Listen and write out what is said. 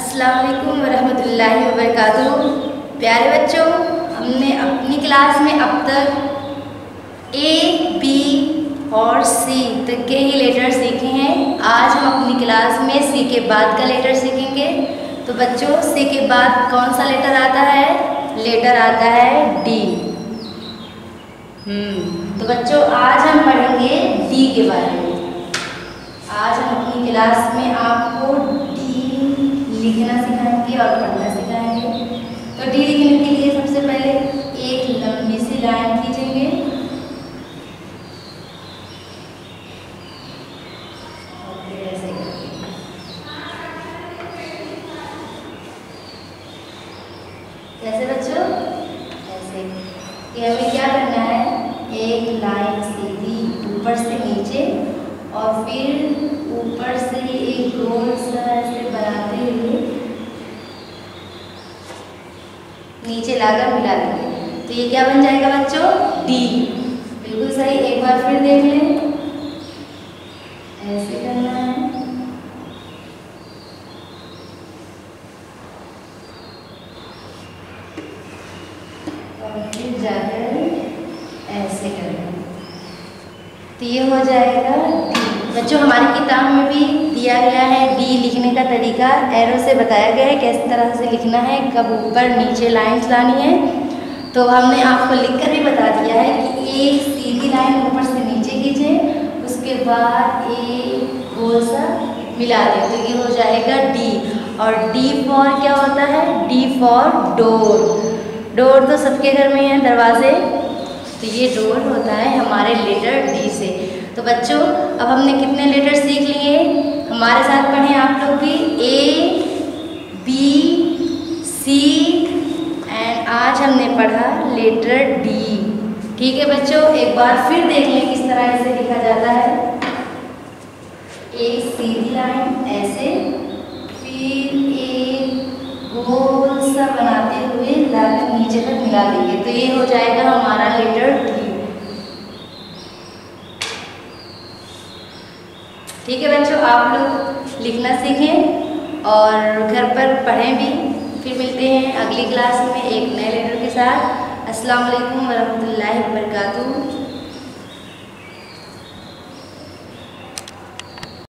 वरहमतुल्लाहि वबरकातुहू। प्यारे बच्चों, हमने अपनी क्लास में अब तक ए बी और सी तक के ही लेटर सीखे हैं। आज हम अपनी क्लास में सी के बाद का लेटर सीखेंगे। तो बच्चों सी के बाद कौन सा लेटर आता है? लेटर आता है डी हम्म तो बच्चों, आज हम पढ़ेंगे डी के बारे में। आज हम अपनी क्लास में आपको डी लिखना सिखाएँगे और पढ़ना सिखाएँगे। तो डी लिखने के लिए सबसे पहले एक लंबी सी लाइन खींचेंगे। कैसे बच्चों? ऐसे। कि हमें क्या करना है? एक लाइन सीधी ऊपर से नीचे और फिर ऊपर से एक गोल सा ऐसे बनाते हुए नीचे लाकर मिला देंगे। तो ये क्या बन जाएगा बच्चों? डी बिल्कुल सही, एक बार फिर देख लें। ऐसे करना है। और फिर जाकर ऐसे करना। तो ये हो जाएगा बच्चों, हमारी किताब में भी दिया गया है डी लिखने का तरीका। एरो से बताया गया है किस तरह से लिखना है, कब ऊपर नीचे लाइंस लानी है। तो हमने आपको लिखकर भी बता दिया है कि एक सीधी लाइन ऊपर से नीचे खींचे उसके बाद एक गोल सा मिला दें तो ये हो जाएगा डी और डी फॉर क्या होता है? डी फॉर डोर डोर तो सबके घर में है दरवाजे। तो ये डोर होता है से तो बच्चों, अब हमने कितने लेटर सीख लिए? हमारे साथ पढ़े आप लोग भी। ए बी सी एंड आज हमने पढ़ा लेटर डी ठीक है बच्चों? एक बार फिर देख लें किस तरह इसे लिखा जाता है। एक सीधी लाइन ऐसे। फिर एक गोल सा बनाते हुए लाकर नीचे तक मिला देंगे। तो ये हो जाएगा हमारा लेटर डी ठीक है बच्चों, आप लोग लिखना सीखें और घर पर पढ़ें भी। फिर मिलते हैं अगली क्लास में एक नए लेटर के साथ। अस्सलाम वालेकुम वरहमतुल्लाहि वबरकातुहू।